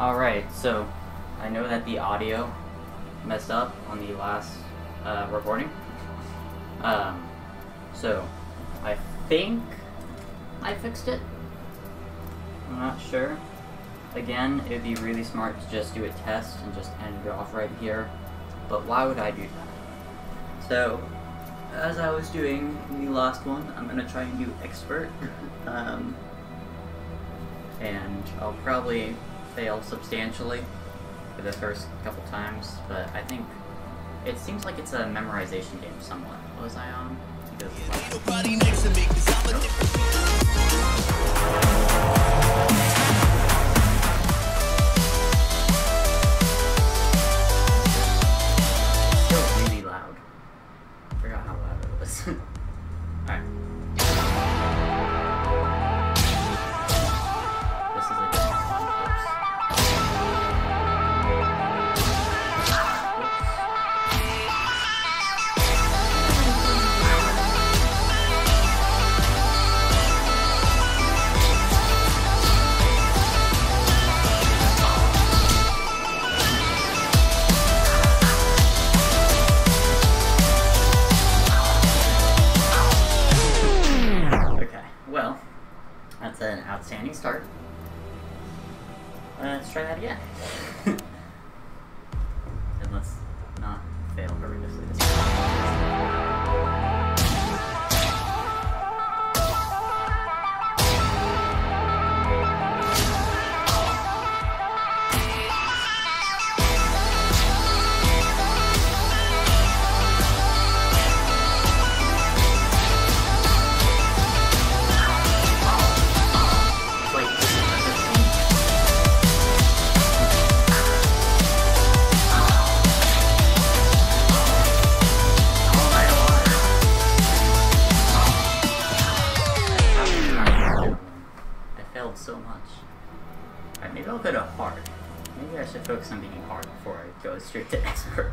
Alright, so I know that the audio messed up on the last uh, recording. Um, so I think I fixed it. I'm not sure. Again, it would be really smart to just do a test and just end it off right here. But why would I do that? So, as I was doing the last one, I'm gonna try and do expert. Um, and I'll probably fail substantially for the first couple times, but I think it seems like it's a memorization game somewhat. What was I on? Because Nobody next to me, cause I'm a different. still really loud. I forgot how loud it was. Alright. Alright, maybe I'll go to hard. Maybe I should focus on being hard before I go straight to expert.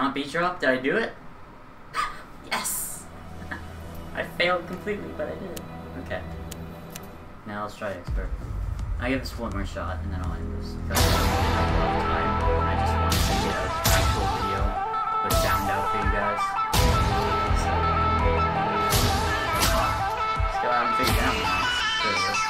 Not beat drop? Did I do it? yes! I failed completely, but I did it. Okay. Now let's try expert. I give this one more shot and then I'll end this. Because I have a lot of time and I just want to get actual video with sound out for you guys. So, still haven't figured it out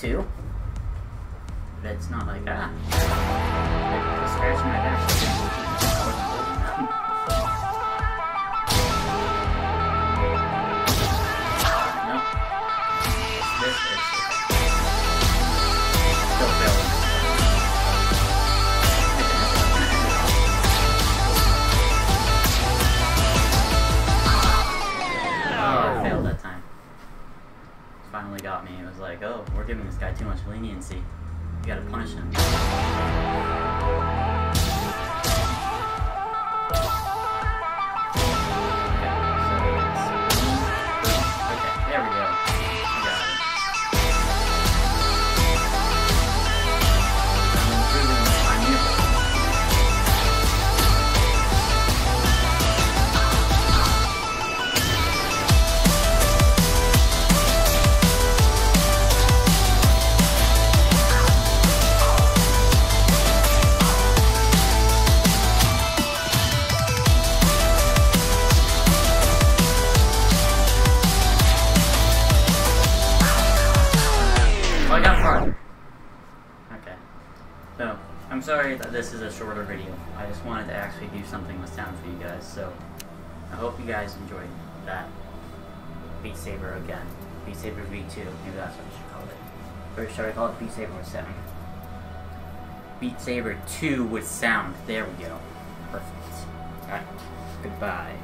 too. But it's not like ah. My. Leniency. You gotta punish him. I'm sorry that this is a shorter video. I just wanted to actually do something with sound for you guys, so I hope you guys enjoyed that. Beat Saber again. Beat Saber V2. Maybe that's what I should call it. Or should I call it Beat Saber with sound? Beat Saber 2 with sound. There we go. Perfect. Alright. Goodbye.